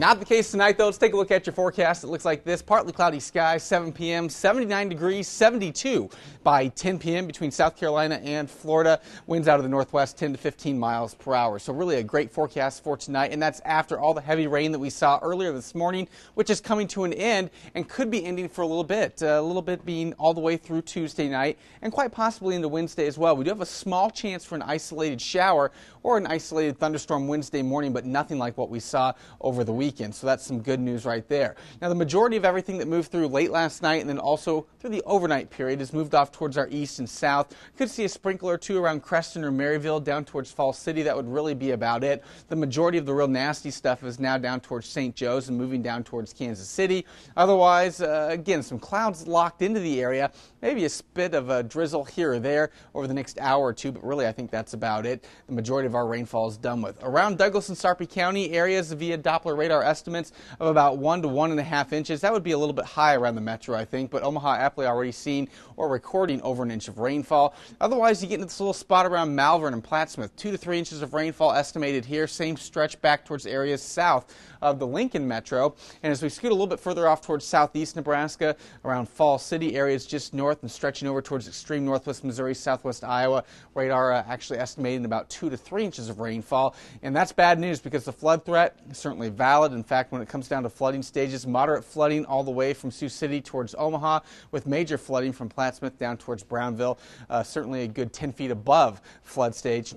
Not the case tonight, though. Let's take a look at your forecast. It looks like this partly cloudy skies, 7 p.m., 79 degrees, 72 by 10 p.m. between South Carolina and Florida. Winds out of the northwest 10 to 15 miles per hour. So, really a great forecast for tonight. And that's after all the heavy rain that we saw earlier this morning, which is coming to an end and could be ending for a little bit. Uh, a little bit being all the way through Tuesday night and quite possibly into Wednesday as well. We do have a small chance for an isolated shower or an isolated thunderstorm Wednesday morning, but nothing like what we saw over the weekend. So that's some good news right there. Now, the majority of everything that moved through late last night and then also through the overnight period has moved off towards our east and south. Could see a sprinkle or two around Creston or Maryville down towards Falls City. That would really be about it. The majority of the real nasty stuff is now down towards St. Joe's and moving down towards Kansas City. Otherwise, uh, again, some clouds locked into the area. Maybe a bit of a drizzle here or there over the next hour or two, but really I think that's about it. The majority of our rainfall is done with. Around Douglas and Sarpy County areas via Doppler radar estimates of about one to one and a half inches. That would be a little bit high around the metro, I think, but Omaha Eppley already seen or recording over an inch of rainfall. Otherwise, you get into this little spot around Malvern and Plattsmouth. Two to three inches of rainfall estimated here. Same stretch back towards areas south of the Lincoln metro. And as we scoot a little bit further off towards southeast Nebraska, around Fall City areas just north and stretching over towards extreme northwest Missouri, southwest Iowa, radar uh, actually estimating about two to three inches of rainfall. And that's bad news because the flood threat certainly valid. In fact, when it comes down to flooding stages, moderate flooding all the way from Sioux City towards Omaha, with major flooding from Plattsmouth down towards Brownville, uh, certainly a good 10 feet above flood stage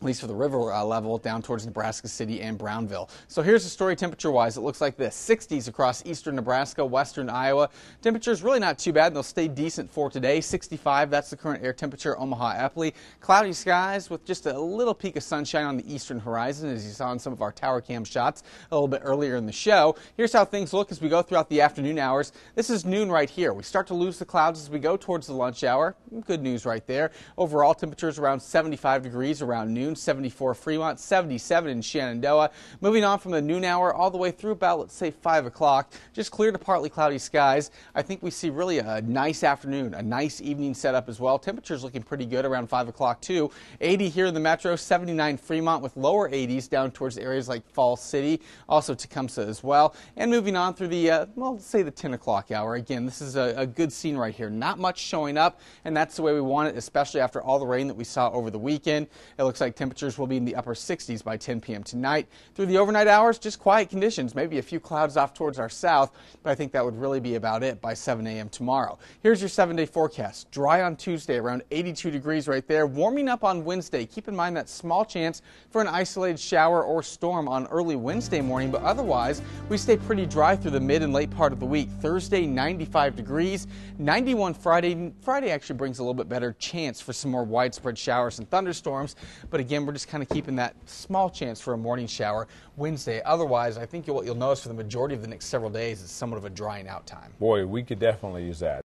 at least for the river uh, level, down towards Nebraska City and Brownville. So here's the story temperature wise. It looks like this 60s across eastern Nebraska, western Iowa. Temperatures really not too bad. And they'll stay decent for today. 65, that's the current air temperature, Omaha Eppley. Cloudy skies with just a little peak of sunshine on the eastern horizon, as you saw in some of our tower cam shots a little bit earlier in the show. Here's how things look as we go throughout the afternoon hours. This is noon right here. We start to lose the clouds as we go towards the lunch hour. Good news right there. Overall temperatures around 75 degrees around noon. 74 Fremont, 77 in Shenandoah. Moving on from the noon hour all the way through about, let's say, 5 o'clock, just clear to partly cloudy skies. I think we see really a nice afternoon, a nice evening setup as well. Temperatures looking pretty good around 5 o'clock, too. 80 here in the metro, 79 Fremont with lower 80s down towards areas like Falls City, also Tecumseh as well. And moving on through the, uh, well, let's say the 10 o'clock hour. Again, this is a, a good scene right here. Not much showing up, and that's the way we want it, especially after all the rain that we saw over the weekend. It looks like temperatures will be in the upper 60s by 10 p.m. tonight. Through the overnight hours, just quiet conditions, maybe a few clouds off towards our south, but I think that would really be about it by 7 a.m. tomorrow. Here's your seven day forecast. Dry on Tuesday, around 82 degrees right there. Warming up on Wednesday. Keep in mind that small chance for an isolated shower or storm on early Wednesday morning, but otherwise, we stay pretty dry through the mid and late part of the week. Thursday, 95 degrees, 91 Friday. Friday actually brings a little bit better chance for some more widespread showers and thunderstorms, but again, we're just kind of keeping that small chance for a morning shower Wednesday. Otherwise, I think what you'll notice for the majority of the next several days is somewhat of a drying out time. Boy, we could definitely use that.